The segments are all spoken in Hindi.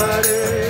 Hare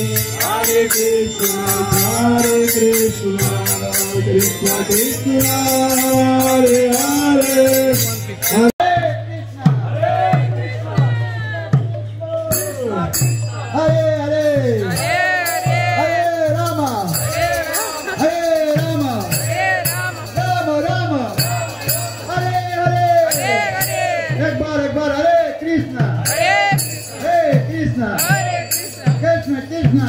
Krishna, Hare Krishna, Krishna Krishna, Hare Hare. Hare Hare, Hare Rama, Hare Rama, Rama Rama, Hare Hare. एक बार एक बार हरे कृष्णा हरे कृष्णा कृष्णा कृष्णा